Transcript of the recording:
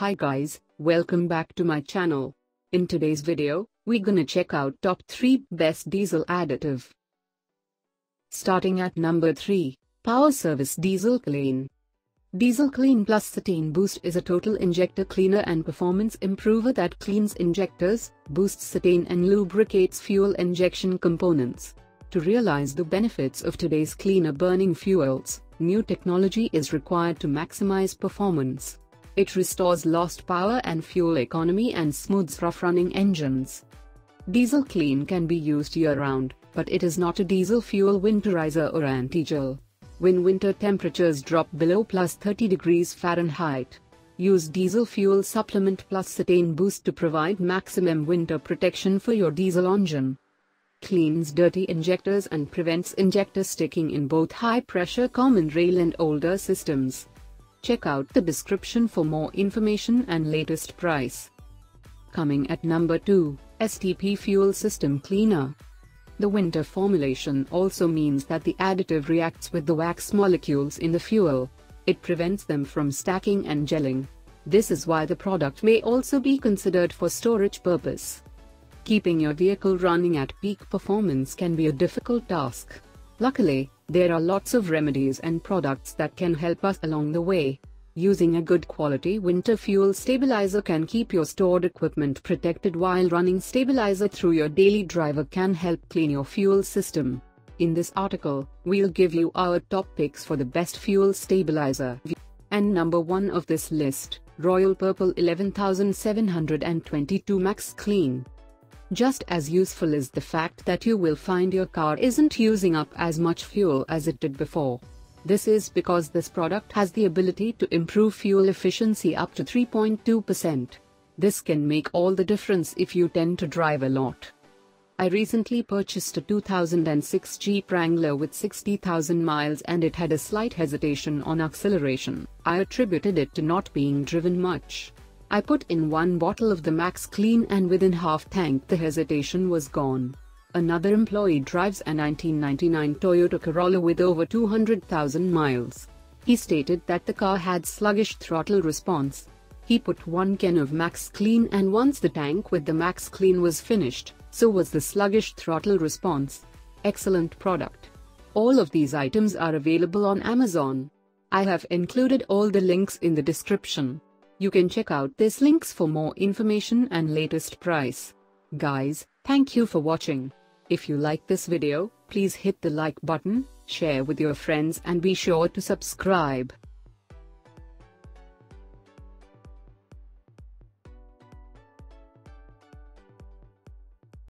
Hi guys, welcome back to my channel. In today's video, we gonna check out top 3 best diesel additive. Starting at number 3, Power Service Diesel Kleen. Diesel Kleen Plus Cetane Boost is a total injector cleaner and performance improver that cleans injectors, boosts cetane and lubricates fuel injection components. To realize the benefits of today's cleaner burning fuels, new technology is required to maximize performance. It restores lost power and fuel economy and smooths rough-running engines. Diesel Kleen can be used year-round, but it is not a diesel fuel winterizer or anti-gel. When winter temperatures drop below plus 30 degrees Fahrenheit, use diesel fuel supplement plus cetane boost to provide maximum winter protection for your diesel engine. Cleans dirty injectors and prevents injector sticking in both high-pressure common rail and older systems. Check out the description for more information and latest price. Coming at number 2, STP Fuel System Cleaner. The winter formulation also means that the additive reacts with the wax molecules in the fuel. It prevents them from stacking and gelling. This is why the product may also be considered for storage purpose. Keeping your vehicle running at peak performance can be a difficult task. Luckily, there are lots of remedies and products that can help us along the way. Using a good quality winter fuel stabilizer can keep your stored equipment protected while running stabilizer through your daily driver can help clean your fuel system. In this article, we'll give you our top picks for the best fuel stabilizer. And number 1 of this list, Royal Purple 11722 Max Clean. Just as useful is the fact that you will find your car isn't using up as much fuel as it did before. This is because this product has the ability to improve fuel efficiency up to 3.2%. This can make all the difference if you tend to drive a lot. I recently purchased a 2006 Jeep Wrangler with 60,000 miles and it had a slight hesitation on acceleration. I attributed it to not being driven much. I put in one bottle of the Max Clean and within half tank the hesitation was gone. Another employee drives a 1999 Toyota Corolla with over 200,000 miles. He stated that the car had sluggish throttle response. He put one can of Max Clean and once the tank with the Max Clean was finished, so was the sluggish throttle response. Excellent product. All of these items are available on Amazon. I have included all the links in the description. You can check out these links for more information and latest price. Guys, thank you for watching. If you like this video, please hit the like button, share with your friends and be sure to subscribe.